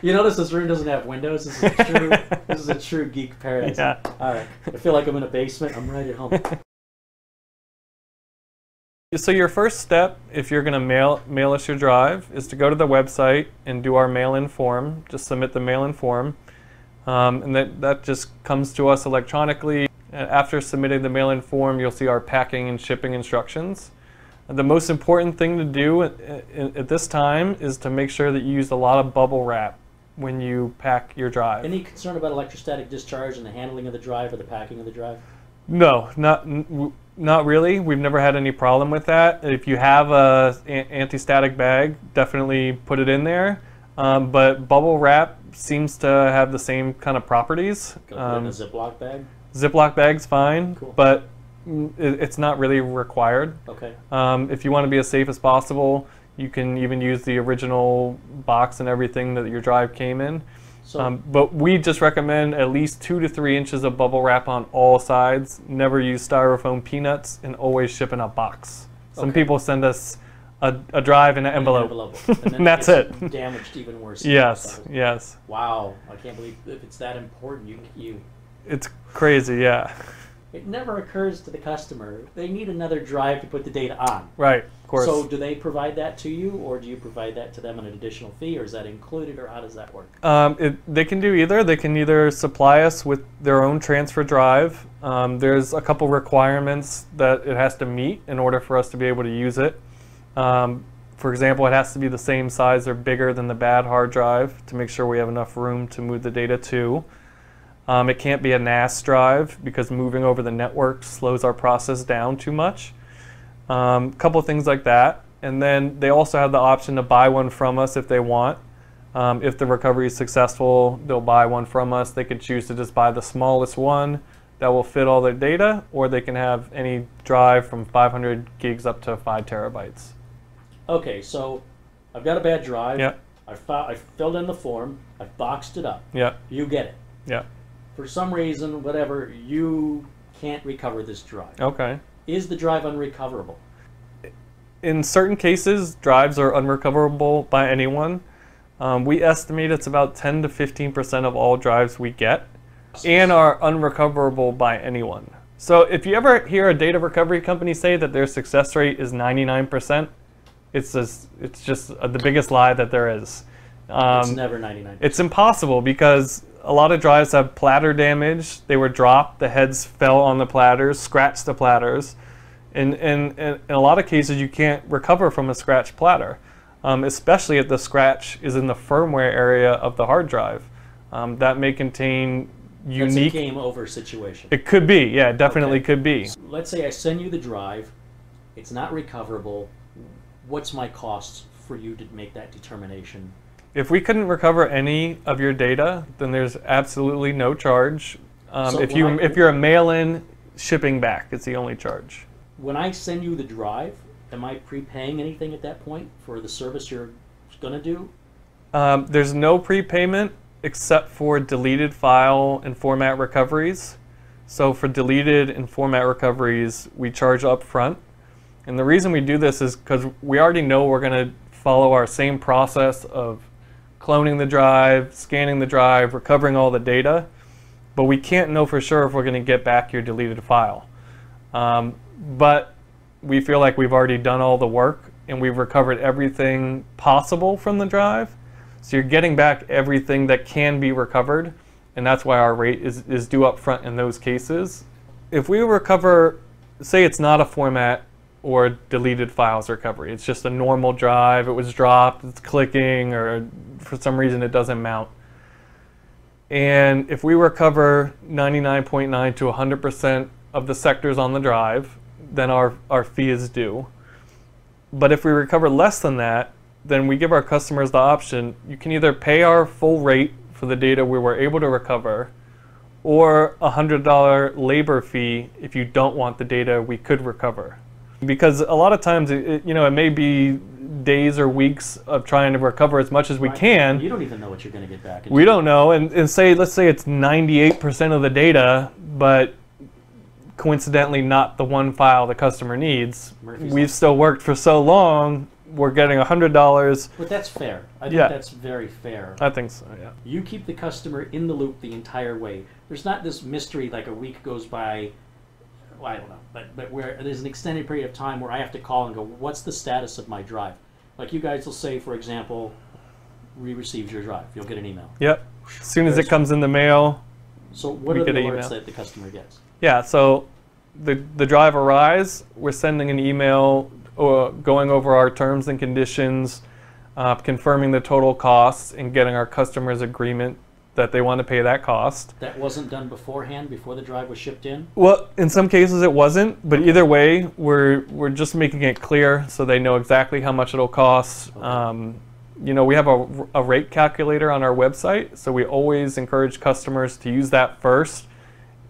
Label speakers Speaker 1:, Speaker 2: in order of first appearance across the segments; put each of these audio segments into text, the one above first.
Speaker 1: You notice this room doesn't have windows. This is a true. this is a true geek paradise.
Speaker 2: Yeah.
Speaker 1: All right. I feel like I'm in a basement. I'm right at home.
Speaker 2: So your first step, if you're going to mail mail us your drive, is to go to the website and do our mail-in form. Just submit the mail-in form, um, and that that just comes to us electronically. And After submitting the mail-in form, you'll see our packing and shipping instructions. The most important thing to do at, at, at this time is to make sure that you use a lot of bubble wrap when you pack your drive.
Speaker 1: Any concern about electrostatic discharge and the handling of the drive or the packing of the drive?
Speaker 2: No, not not really. We've never had any problem with that. If you have a an- anti-static bag, definitely put it in there. Um, but bubble wrap seems to have the same kind of properties. Um,
Speaker 1: in a Ziploc bag.
Speaker 2: Ziploc bag's fine,
Speaker 1: Cool.
Speaker 2: but mm, it's not really required.
Speaker 1: Okay.
Speaker 2: Um, if you want to be as safe as possible, you can even use the original box and everything that your drive came in.
Speaker 1: So
Speaker 2: Um, but we just recommend at least two to three inches of bubble wrap on all sides. Never use styrofoam peanuts and always ship in a box. Some
Speaker 1: Okay.
Speaker 2: people send us a, a drive in an
Speaker 1: an
Speaker 2: envelope.
Speaker 1: And then
Speaker 2: And that's it.
Speaker 1: Damaged even worse.
Speaker 2: Yes, yes.
Speaker 1: Wow. I can't believe if it's that important. You you.
Speaker 2: It's crazy, yeah.
Speaker 1: It never occurs to the customer they need another drive to put the data on.
Speaker 2: Right, of course.
Speaker 1: So do they provide that to you, or do you provide that to them at an additional fee, or is that included, or how does that work?
Speaker 2: Um, it, they can do either. They can either supply us with their own transfer drive. Um, there's a couple requirements that it has to meet in order for us to be able to use it. Um, for example, it has to be the same size or bigger than the bad hard drive to make sure we have enough room to move the data to. Um, it can't be a NAS drive because moving over the network slows our process down too much. A um, couple things like that. And then they also have the option to buy one from us if they want. Um, if the recovery is successful, they'll buy one from us. They could choose to just buy the smallest one that will fit all their data, or they can have any drive from 500 gigs up to 5 terabytes.
Speaker 1: Okay, so I've got a bad drive.
Speaker 2: Yeah,
Speaker 1: I, I filled in the form. I boxed it up.
Speaker 2: yeah,
Speaker 1: You get it.
Speaker 2: yeah.
Speaker 1: For some reason, whatever, you can't recover this drive.
Speaker 2: Okay.
Speaker 1: Is the drive unrecoverable?
Speaker 2: In certain cases, drives are unrecoverable by anyone. Um, we estimate it's about 10 to 15% of all drives we get and are unrecoverable by anyone. So if you ever hear a data recovery company say that their success rate is 99%, it's just, it's just uh, the biggest lie that there is. Um,
Speaker 1: it's never 99.
Speaker 2: it's impossible because a lot of drives have platter damage. They were dropped, the heads fell on the platters, scratched the platters. And, and, and in a lot of cases, you can't recover from a scratched platter, um, especially if the scratch is in the firmware area of the hard drive. Um, that may contain unique.
Speaker 1: game over situation.
Speaker 2: It could be, yeah, it definitely
Speaker 1: Okay.
Speaker 2: could be.
Speaker 1: Let's say I send you the drive. It's not recoverable. What's my costs for you to make that determination?
Speaker 2: If we couldn't recover any of your data, then there's absolutely no charge. Um,
Speaker 1: So
Speaker 2: if you
Speaker 1: I,
Speaker 2: if you're a mail-in, shipping back, it's the only charge.
Speaker 1: When I send you the drive, am I prepaying anything at that point for the service you're going to do?
Speaker 2: Um, there's no prepayment except for deleted file and format recoveries. So for deleted and format recoveries, we charge up front. And the reason we do this is because we already know we're going to follow our same process of cloning the drive, scanning the drive, recovering all the data, but we can't know for sure if we're going to get back your deleted file. Um, but we feel like we've already done all the work and we've recovered everything possible from the drive. So you're getting back everything that can be recovered, and that's why our rate is, is due up front in those cases. If we recover, say it's not a format or deleted files recovery, it's just a normal drive, it was dropped, it's clicking, or for some reason it doesn't mount. And if we recover 99.9 to 100% of the sectors on the drive, then our, our fee is due. But if we recover less than that, then we give our customers the option you can either pay our full rate for the data we were able to recover, or a $100 labor fee if you don't want the data we could recover. Because a lot of times, it, it- you know, it may be days or weeks of trying to recover as much as we
Speaker 1: Right?
Speaker 2: can.
Speaker 1: You don't even know what you're going to get back.
Speaker 2: We don't know, and, and say let's say it's 98% of the data, but coincidentally not the one file the customer needs.
Speaker 1: Murphy's
Speaker 2: We've still worked for so long, we're getting $100.
Speaker 1: But that's fair. I think
Speaker 2: Yeah.
Speaker 1: that's very fair.
Speaker 2: I think so, yeah.
Speaker 1: You keep the customer in the loop the entire way. There's not this mystery like a week goes by. Well, I don't know, but but where there's an extended period of time where I have to call and go, "What's the status of my drive?" Like you guys will say, for example, "We received your drive." You'll get an email.
Speaker 2: Yep. As soon as it comes in the mail,
Speaker 1: So what
Speaker 2: We
Speaker 1: are the alerts
Speaker 2: email.
Speaker 1: that the customer gets?
Speaker 2: Yeah, so the the drive arrives. We're sending an email uh, going over our terms and conditions, uh, confirming the total costs, and getting our customers' agreement that they want to pay that cost.
Speaker 1: That wasn't done beforehand, before the drive was shipped in.
Speaker 2: Well, in some cases it wasn't, but either way, we're we're just making it clear so they know exactly how much it'll cost.
Speaker 1: Okay.
Speaker 2: Um, you know, we have a, a rate calculator on our website, so we always encourage customers to use that first.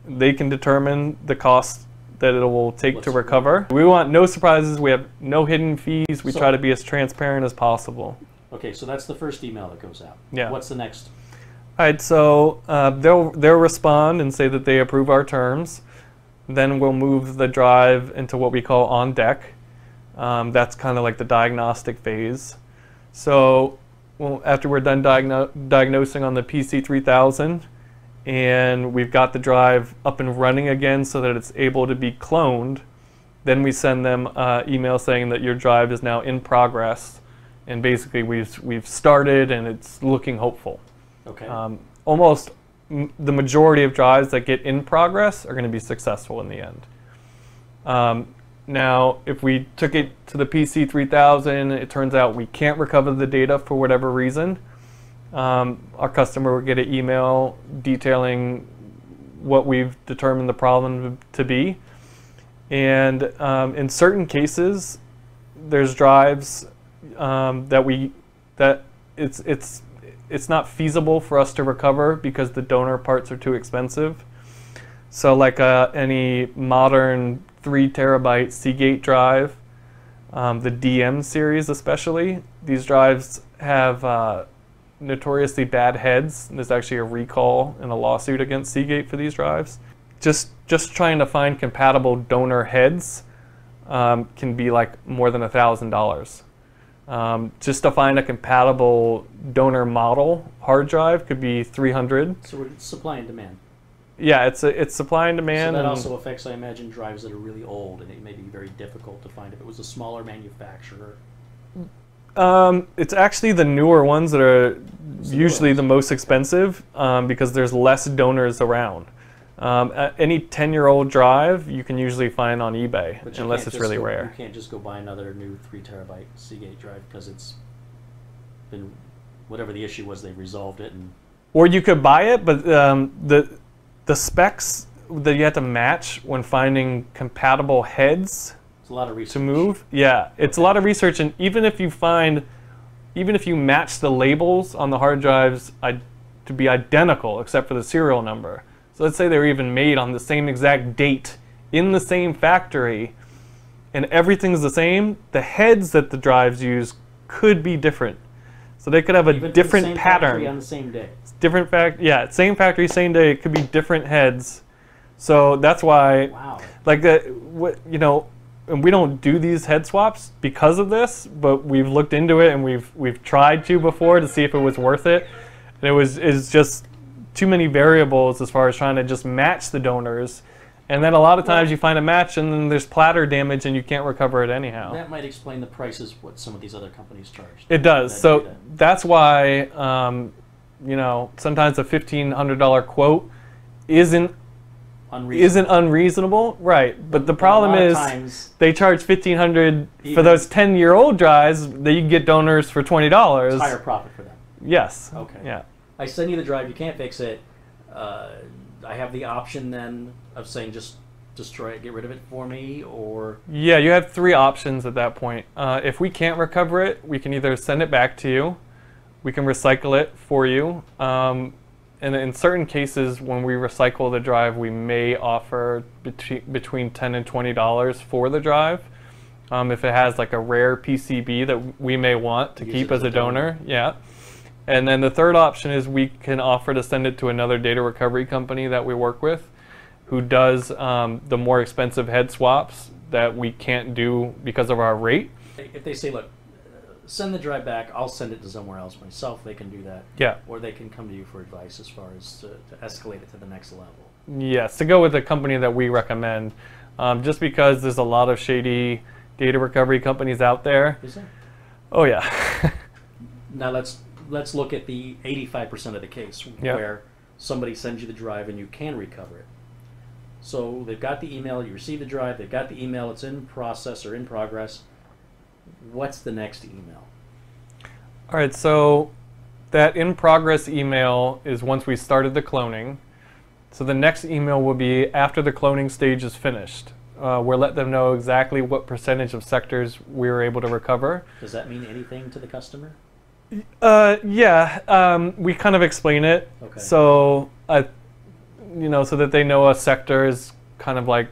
Speaker 2: They can determine the cost that it will take to
Speaker 1: What's-
Speaker 2: recover. We want no surprises. We have no hidden fees. We
Speaker 1: So-
Speaker 2: try to be as transparent as possible.
Speaker 1: Okay, so that's the first email that goes out.
Speaker 2: Yeah.
Speaker 1: What's the next?
Speaker 2: All right, so uh, they'll they'll respond and say that they approve our terms. Then we'll move the drive into what we call on deck. Um, that's kind of like the diagnostic phase. So well, after we're done diagno- diagnosing on the PC3000, and we've got the drive up and running again so that it's able to be cloned, then we send them uh, email saying that your drive is now in progress, and basically we've we've started and it's looking hopeful.
Speaker 1: Okay.
Speaker 2: Um, almost the majority of drives that get in progress are going to be successful in the end. Um, now, if we took it to the PC 3000, it turns out we can't recover the data for whatever reason. Um, our customer would get an email detailing what we've determined the problem to be. And um, in certain cases, there's drives um, that we that it's it's it's not feasible for us to recover because the donor parts are too expensive. So like uh, any modern three terabyte Seagate drive, um, the DM series especially, these drives have uh, notoriously bad heads. There's actually a recall and a lawsuit against Seagate for these drives. Just just trying to find compatible donor heads um, can be like more than a thousand dollars. Um, just to find a compatible donor model hard drive could be 300.
Speaker 1: so we're supply and demand.
Speaker 2: Yeah, it's a, it's supply and demand.
Speaker 1: so that also affects, I imagine, drives that are really old, and it may be very difficult to find if it was a smaller manufacturer.
Speaker 2: Um, it's actually the newer ones that are usually the most expensive um, because there's less donors around. Um, any 10 year old drive you can usually find on eBay unless it's really
Speaker 1: go-
Speaker 2: rare.
Speaker 1: You can't just go buy another new three terabyte Seagate drive because it's been whatever the issue was, they resolved it, and
Speaker 2: Or you could buy it, but um, the the specs that you have to match when finding compatible heads
Speaker 1: it's a lot of research.
Speaker 2: to move. Yeah, it's a lot of research, and even if you find, even if you match the labels on the hard drives I, to be identical except for the serial number. So let's say they were even made on the same exact date in the same factory, and everything's the same. The heads that the drives use could be different. So they could have a
Speaker 1: Even
Speaker 2: different pattern
Speaker 1: on the same day.
Speaker 2: different fact yeah same factory same day it could be different heads so that's why
Speaker 1: Wow.
Speaker 2: like the what you know and we don't do these head swaps because of this but we've looked into it and we've we've tried to before to see if it was worth it and it was is just too many variables as far as trying to just match the donors and then a lot of times you find a match and then there's platter damage and you can't recover it anyhow
Speaker 1: That might explain the prices what some of these other companies charge.
Speaker 2: it does.
Speaker 1: That
Speaker 2: So
Speaker 1: data.
Speaker 2: that's why, um, you know, sometimes a fifteen hundred dollar quote isn't
Speaker 1: Unreasonable.
Speaker 2: isn't unreasonable, right? But the problem is they charge fifteen hundred for those ten year old drives. That you can get donors for twenty dollars.
Speaker 1: it's higher profit for them.
Speaker 2: Yes.
Speaker 1: Okay.
Speaker 2: Yeah.
Speaker 1: I send you the drive, you can't fix it. Uh, I have the option then of saying just destroy it, get rid of it for me, or
Speaker 2: Yeah, you have three options at that point. Uh, if we can't recover it, we can either send it back to you, we can recycle it for you, um, and in certain cases, when we recycle the drive, we may offer between between ten and twenty dollars for the drive. Um, if it has like a rare PCB that we may want to
Speaker 1: Use
Speaker 2: keep as
Speaker 1: as
Speaker 2: a
Speaker 1: a donor.
Speaker 2: donor, yeah. And then the third option is we can offer to send it to another data recovery company that we work with, who does um, the more expensive head swaps that we can't do because of our rate.
Speaker 1: if they say, look, send the drive back. I'll send it to somewhere else myself. They can do that,
Speaker 2: Yeah.
Speaker 1: or they can come to you for advice as far as to, to escalate it to the next level.
Speaker 2: Yes, to go with a company that we recommend, um, just because there's a lot of shady data recovery companies out there.
Speaker 1: Is there?
Speaker 2: Oh yeah,
Speaker 1: Now let's let's look at the 85% of the case
Speaker 2: Yeah.
Speaker 1: where somebody sends you the drive and you can recover it. So they've got the email, you receive the drive, they've got the email, it's in process or in progress. What's the next email?
Speaker 2: All right, so that in progress email is once we started the cloning. So the next email will be after the cloning stage is finished. Uh, we'll let them know exactly what percentage of sectors we were able to recover.
Speaker 1: Does that mean anything to the customer?
Speaker 2: Uh, yeah, um, we kind of explain it.
Speaker 1: Okay.
Speaker 2: So, I, you know, so that they know a sector is kind of like,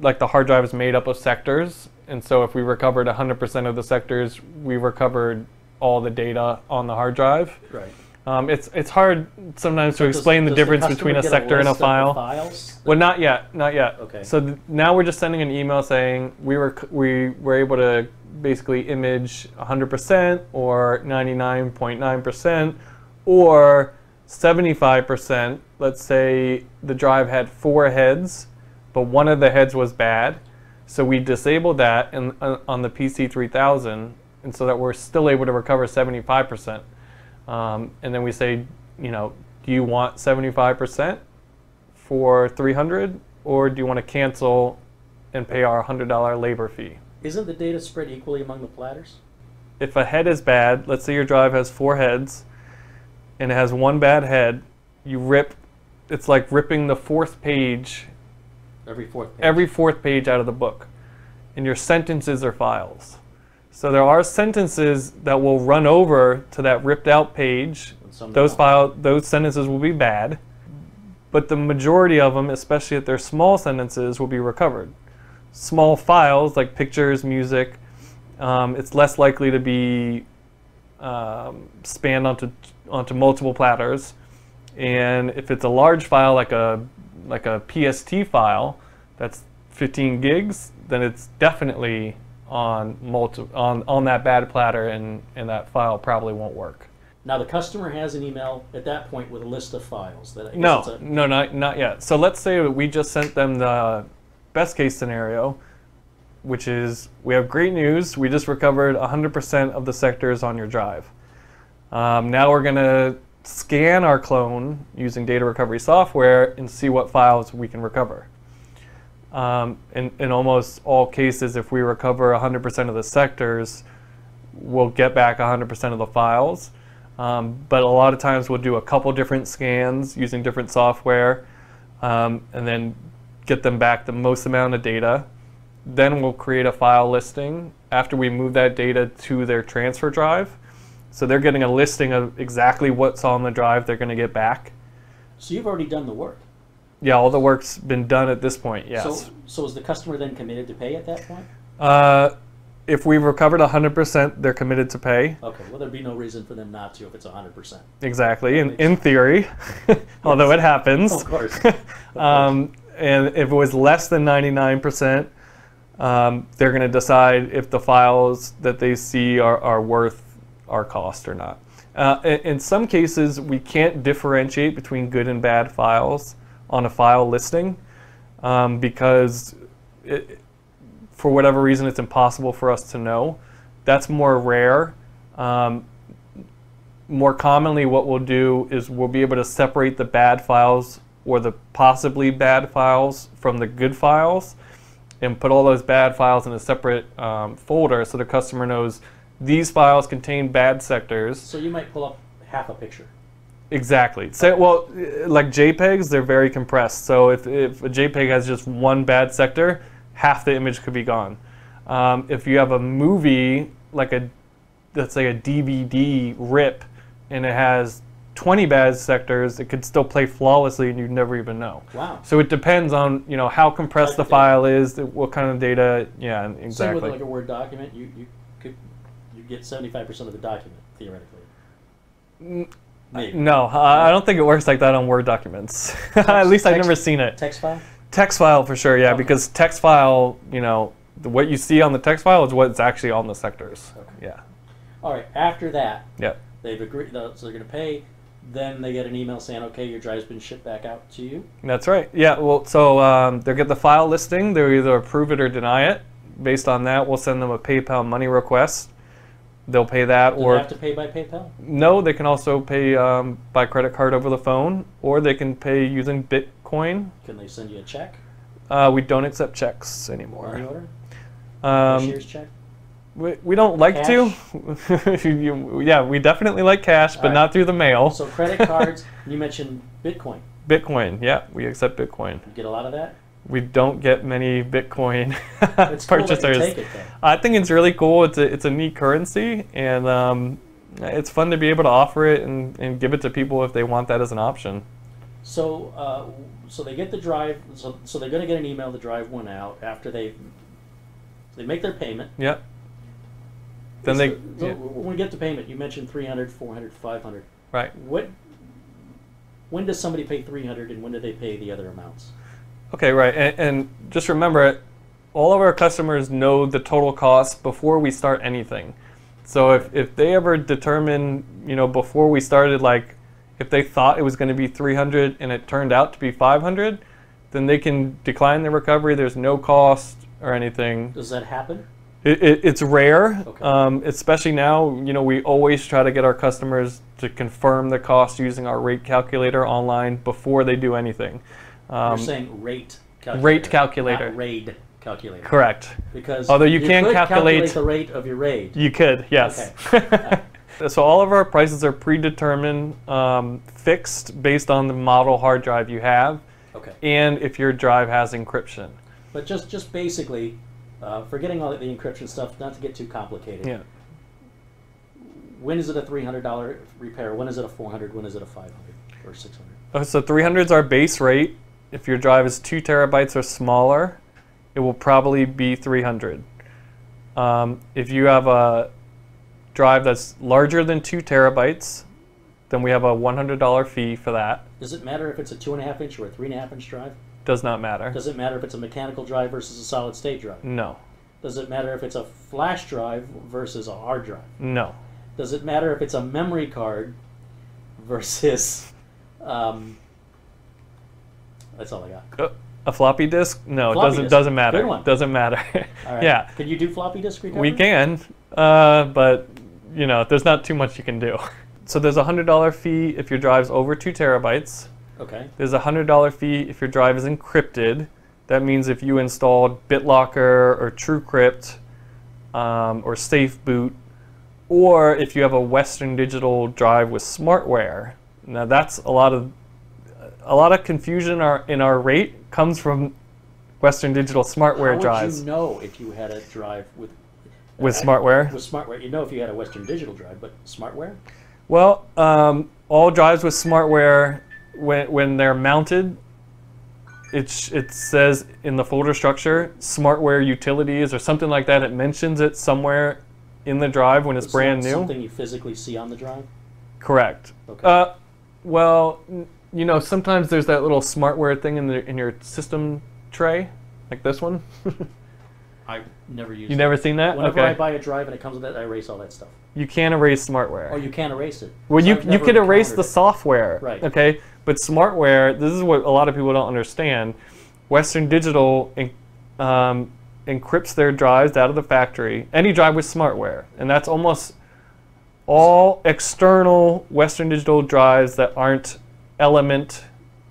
Speaker 2: like the hard drive is made up of sectors, and so if we recovered 100% of the sectors, we recovered all the data on the hard drive.
Speaker 1: Right.
Speaker 2: Um, it's it's hard sometimes to
Speaker 1: Does-
Speaker 2: explain the
Speaker 1: does
Speaker 2: difference
Speaker 1: customer
Speaker 2: between a sector and a
Speaker 1: of the
Speaker 2: file.
Speaker 1: files?
Speaker 2: Well, not yet, not yet.
Speaker 1: Okay.
Speaker 2: So th- now we're just sending an email saying we were c- we were able to basically image 100% or 99.9% or 75%. Let's say the drive had four heads, but one of the heads was bad. So we disabled that in, uh, on the PC3000, and so that we're still able to recover 75%. Um, and then we say, you know, do you want 75%? for 300 or do you want to cancel and pay our $100 labor fee?
Speaker 1: Isn't the data spread equally among the platters?
Speaker 2: If a head is bad, let's say your drive has four heads and it has one bad head, you rip it's like ripping the fourth page,
Speaker 1: Every fourth page.
Speaker 2: every fourth page out of the book. And your sentences are files. So there are sentences that will run over to that ripped out page. Those file those sentences will be bad. But the majority of them, especially if they're small sentences, will be recovered. Small files like pictures, music, um, it's less likely to be um, spanned onto onto multiple platters. And if it's a large file like a like a PST file that's 15 gigs, then it's definitely on multi on on that bad platter, and and that file probably won't work.
Speaker 1: Now the customer has an email at that point with a list of files that
Speaker 2: No, no, not not yet. So let's say that we just sent them the best case scenario, which is we have great news. We just recovered 100% of the sectors on your drive. Um, now we're gonna scan our clone using data recovery software and see what files we can recover. Um, in, in almost all cases, if we recover 100% of the sectors, we'll get back 100% of the files. Um, but a lot of times we'll do a couple different scans using different software um, and then get them back the most amount of data. Then we'll create a file listing after we move that data to their transfer drive. So they're getting a listing of exactly what's on the drive they're going to get back.
Speaker 1: So you've already done the work.
Speaker 2: Yeah, all the work's been done at this point, yes.
Speaker 1: So, so is the customer then committed to pay at that point?
Speaker 2: Uh, if we've recovered 100%, they're committed to pay.
Speaker 1: Okay, well, there'd be no reason for them not to if it's 100%.
Speaker 2: Exactly, in, in theory, although it happens.
Speaker 1: Of course.
Speaker 2: um, and if it was less than 99%, um, they're going to decide if the files that they see are, are worth our cost or not. Uh, in, some cases, we can't differentiate between good and bad files on a file listing um, because it, for whatever reason it's impossible for us to know. That's more rare. Um, more commonly, what we'll do is we'll be able to separate the bad files or the possibly bad files from the good files and put all those bad files in a separate um, folder so the customer knows these files contain bad sectors.
Speaker 1: so you might pull up half a picture.
Speaker 2: Exactly. So, well, like JPEGs, they're very compressed. So if, if a JPEG has just one bad sector, half the image could be gone. Um, if you have a movie, like a, let's say a DVD rip, and it has 20 bad sectors, it could still play flawlessly and you'd never even know.
Speaker 1: Wow.
Speaker 2: So it depends on, you know, how compressed the
Speaker 1: Type of data.
Speaker 2: file is, what kind of data, yeah, exactly.
Speaker 1: Same with like a Word document, you, you could you get 75% of the document, theoretically. Maybe.
Speaker 2: No, I I don't think it works like that on Word documents. At least I've
Speaker 1: text-
Speaker 2: never seen it.
Speaker 1: Text file?
Speaker 2: Text file for sure, yeah,
Speaker 1: Okay.
Speaker 2: because text file, you know, the, what you see on the text file is what's actually on the sectors.
Speaker 1: Okay.
Speaker 2: Yeah.
Speaker 1: All right. After that,
Speaker 2: Yeah.
Speaker 1: they've agreed. So they're going to pay. Then they get an email saying, "Okay, your drive's been shipped back out to you."
Speaker 2: That's right. Yeah. Well, so um, they'll get the file listing. They'll either approve it or deny it. Based on that, we'll send them a PayPal money request. They'll pay that,
Speaker 1: Do
Speaker 2: or
Speaker 1: they have to pay by PayPal?
Speaker 2: no, they can also pay um, by credit card over the phone, or they can pay using Bitcoin.
Speaker 1: Can they send you a check?
Speaker 2: Uh, we don't accept checks
Speaker 1: Money
Speaker 2: anymore.
Speaker 1: order?
Speaker 2: Um,
Speaker 1: Cashier's check?
Speaker 2: We, we don't like to. You- yeah, we definitely like cash, but
Speaker 1: Alright.
Speaker 2: not through the mail.
Speaker 1: So credit cards. you mentioned Bitcoin.
Speaker 2: Bitcoin, yeah, we accept Bitcoin.
Speaker 1: You get a lot of that.
Speaker 2: We don't get many Bitcoin
Speaker 1: It's cool that you
Speaker 2: purchasers.
Speaker 1: take it.
Speaker 2: I think it's really cool. It's a, it's a neat currency, and um, it's fun to be able to offer it and, and give it to people if they want that as an option.
Speaker 1: So, uh, so they get the drive. So, so they're going to get an email. The drive went out after they they make their payment.
Speaker 2: Yeah. Then they,
Speaker 1: so
Speaker 2: yeah,
Speaker 1: when we get to payment, you mentioned 300, 400, 500.
Speaker 2: right.
Speaker 1: What? When does somebody pay 300, and when do they pay the other amounts?
Speaker 2: Okay, right. And, and just remember, all of our customers know the total cost before we start anything. So if, if they ever determine, you know, before we started, like, if they thought it was going to be 300 and it turned out to be 500, then they can decline the recovery. There's no cost or anything.
Speaker 1: Does that happen?
Speaker 2: It, it, it's rare,
Speaker 1: Okay.
Speaker 2: um, especially now. You know, we always try to get our customers to confirm the cost using our rate calculator online before they do anything. Um,
Speaker 1: You're saying rate calculator.
Speaker 2: rate calculator.
Speaker 1: Not raid calculator.
Speaker 2: correct.
Speaker 1: Because
Speaker 2: Although you can
Speaker 1: could
Speaker 2: calculate-
Speaker 1: the rate of your raid.
Speaker 2: You could, yes. so all of our prices are predetermined, um, fixed based on the model hard drive you have,
Speaker 1: Okay.
Speaker 2: and if your drive has encryption.
Speaker 1: But just just basically, uh, forgetting all the encryption stuff, not to get too complicated.
Speaker 2: Yeah.
Speaker 1: When is it a three hundred dollar repair? When is it a four hundred? When is it a five hundred or six hundred?
Speaker 2: Uh, So 300 is our base rate. If your drive is two terabytes or smaller, it will probably be 300. Um, if you have a drive that's larger than two terabytes, then we have a $100 fee for that.
Speaker 1: Does it matter if it's a two and a half inch or a three and a half inch drive?
Speaker 2: Does not matter.
Speaker 1: Does it matter if it's a mechanical drive versus a solid state drive?
Speaker 2: No,
Speaker 1: Does it matter if it's a flash drive versus a hard drive?
Speaker 2: no.
Speaker 1: Does it matter if it's a memory card versus? Um, that's all I got.
Speaker 2: Uh, a floppy disk? No, it doesn't
Speaker 1: disk.
Speaker 2: doesn't matter.
Speaker 1: Good one.
Speaker 2: Doesn't matter.
Speaker 1: Right.
Speaker 2: Yeah,
Speaker 1: Could you do floppy disk recovery?
Speaker 2: we can, uh, but you know, there's not too much you can do. So there's a hundred dollar fee if your drive's over two terabytes.
Speaker 1: Okay.
Speaker 2: There's a hundred dollar fee if your drive is encrypted. That means if you installed BitLocker or TrueCrypt um, or SafeBoot, or if you have a Western Digital drive with smartware. Now that's a lot of a lot of confusion in our, in our rate comes from Western Digital smartware
Speaker 1: How
Speaker 2: drives
Speaker 1: would you know if you had a drive with
Speaker 2: with
Speaker 1: uh,
Speaker 2: smartware.
Speaker 1: With smartware, you know if you had a Western Digital drive, but smartware.
Speaker 2: Well, um, all drives with smartware, when, when they're mounted, it, it says in the folder structure, smartware utilities or something like that. It mentions it somewhere in the drive when it's
Speaker 1: It's
Speaker 2: brand new.
Speaker 1: Something you physically see on the drive.
Speaker 2: Correct.
Speaker 1: Okay.
Speaker 2: Uh, well, n- you know, sometimes there's that little smartware thing in the in your system tray, like this one.
Speaker 1: I never use.
Speaker 2: you never seen that?
Speaker 1: Whenever
Speaker 2: okay.
Speaker 1: I buy a drive and it comes with it, I erase all that stuff.
Speaker 2: you can't erase smartware.
Speaker 1: Oh, you can't erase it.
Speaker 2: Well, you,
Speaker 1: I've
Speaker 2: you could erase the
Speaker 1: it.
Speaker 2: software,
Speaker 1: Right.
Speaker 2: okay? But smartware, this is what a lot of people don't understand. Western Digital um, encrypts their drives out of the factory, any drive with smartware, and that's almost all external Western Digital drives that aren't Element,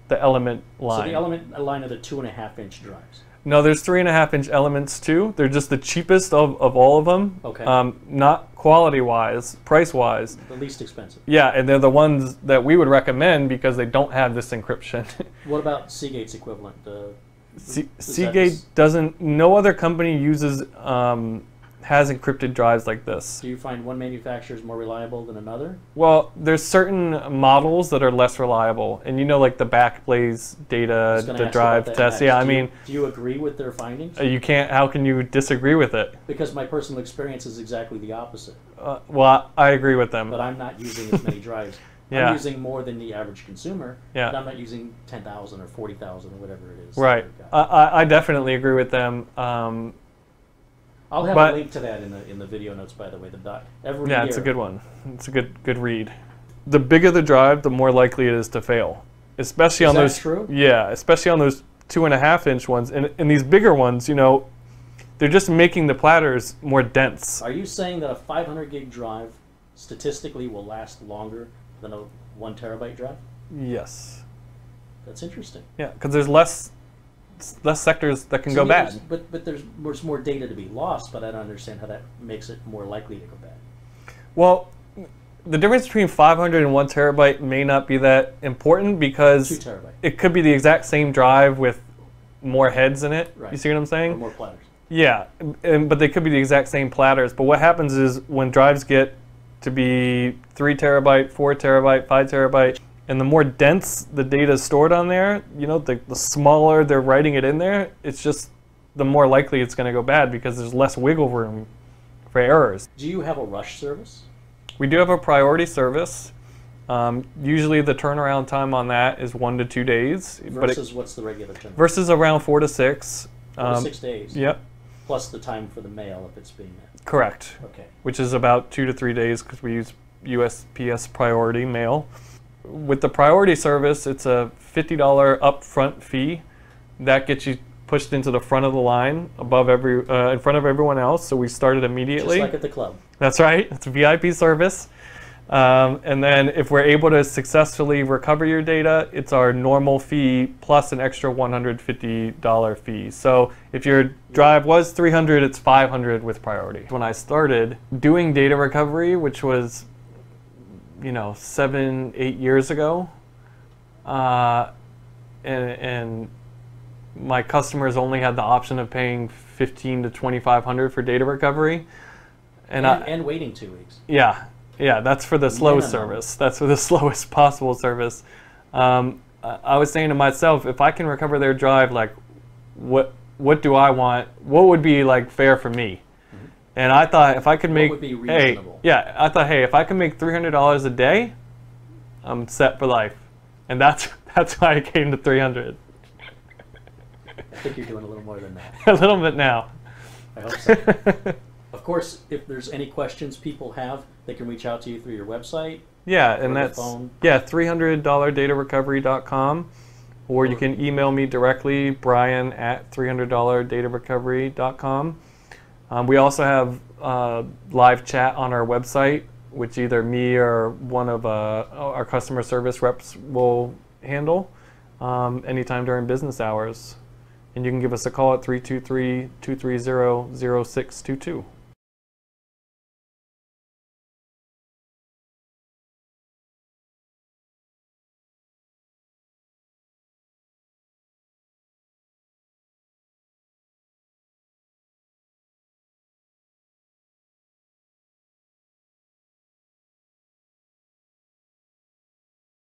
Speaker 2: the Element line.
Speaker 1: So the element line of the two and a half inch drives.
Speaker 2: No, there's three and a half inch elements too. They're just the cheapest of, of all of them.
Speaker 1: Okay.
Speaker 2: Um, not quality wise, price wise.
Speaker 1: The least expensive.
Speaker 2: Yeah, and they're the ones that we would recommend because they don't have this encryption.
Speaker 1: What about Seagate's equivalent? Uh,
Speaker 2: Se- Seagate doesn't. No other company uses um, has encrypted drives like this.
Speaker 1: Do you find one manufacturer is more reliable than another?
Speaker 2: Well, there's certain models that are less reliable, and you know, like the Backblaze data, the drive test. Yeah, I
Speaker 1: Do you-
Speaker 2: mean,
Speaker 1: do you agree with their findings?
Speaker 2: uh, you can't. How can you disagree with it?
Speaker 1: Because my personal experience is exactly the opposite.
Speaker 2: Uh, well, I agree with them.
Speaker 1: But I'm not using as many drives.
Speaker 2: Yeah.
Speaker 1: I'm using more than the average consumer.
Speaker 2: Yeah.
Speaker 1: But I'm not using 10,000 or 40,000 or whatever it is.
Speaker 2: Right. I, I- I definitely agree with them. Um,
Speaker 1: I'll have
Speaker 2: But-
Speaker 1: a link to that in the in the video notes. By the way, the doc every
Speaker 2: Yeah,
Speaker 1: year.
Speaker 2: it's a good one. It's a good good read. The bigger the drive, the more likely it is to fail, especially
Speaker 1: Is
Speaker 2: on
Speaker 1: that
Speaker 2: those.
Speaker 1: true?
Speaker 2: Yeah, especially on those two and a half inch ones, and and these bigger ones, you know, they're just making the platters more dense.
Speaker 1: Are you saying that a 500 gig drive statistically will last longer than a one terabyte drive?
Speaker 2: Yes.
Speaker 1: That's interesting.
Speaker 2: Yeah, because there's less less sectors that can
Speaker 1: So
Speaker 2: go bad.
Speaker 1: But but there's there's more data to be lost. But I don't understand how that makes it more likely to go bad.
Speaker 2: Well, the difference between 500 and one terabyte may not be that important
Speaker 1: Two
Speaker 2: because
Speaker 1: terabyte
Speaker 2: it could be the exact same drive with more heads in it.
Speaker 1: Right.
Speaker 2: You see what I'm
Speaker 1: or
Speaker 2: saying?
Speaker 1: more platters.
Speaker 2: Yeah, and, but they could be the exact same platters. But what happens is when drives get to be three terabyte, four terabyte, five terabyte, and the more dense the data is stored on there, you know, the, the smaller they're writing it in there, it's just the more likely it's going to go bad because there's less wiggle room for errors.
Speaker 1: Do you have a rush service?
Speaker 2: We do have a priority service. Um, usually the turnaround time on that is one to two days, but it,
Speaker 1: Versus what's the regular term?
Speaker 2: versus around four to six.
Speaker 1: Four to
Speaker 2: Um,
Speaker 1: six days.
Speaker 2: Yep,
Speaker 1: Plus the time for the mail if it's being met.
Speaker 2: correct.
Speaker 1: Okay.
Speaker 2: which is about two to three days because we use USPS priority mail. With the priority service, it's a $50 upfront fee that gets you pushed into the front of the line above every uh, in front of everyone else. So we started immediately.
Speaker 1: Just like at the club.
Speaker 2: That's right. It's a VIP service. Um, and then if we're able to successfully recover your data, it's our normal fee plus an extra $150 fee. So if your drive was 300, it's 500 with priority. When I started doing data recovery, which was, you know, seven, eight years ago, uh, and, and my customers only had the option of paying 15 to 2500 for data recovery.
Speaker 1: And,
Speaker 2: And, I,
Speaker 1: and waiting two weeks.
Speaker 2: yeah, yeah, that's for the slowest
Speaker 1: Minimum.
Speaker 2: service. That's for the slowest possible service. Um, I, I was saying to myself, if I can recover their drive, like, what what do I want? What would be like fair for me? And I thought if I could make,
Speaker 1: would be
Speaker 2: hey, yeah, I thought, hey, if I can make three hundred dollars a day, I'm set for life, and that's that's why I came to three hundred.
Speaker 1: I think you're doing a little more than that.
Speaker 2: a little bit now.
Speaker 1: I hope so. Of course, if there's any questions people have, they can reach out to you through your website.
Speaker 2: Yeah,
Speaker 1: Or
Speaker 2: and that's
Speaker 1: phone.
Speaker 2: yeah, three hundred dollar datarecovery.com. Or you can email me directly, Brian at three hundred dollar datarecovery.com. Um, we also have uh, live chat on our website, which either me or one of uh, our customer service reps will handle um, anytime during business hours. And you can give us a call at 323 230 0622.